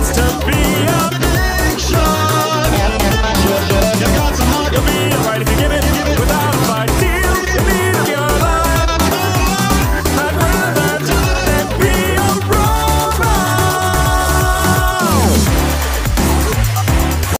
wants to be.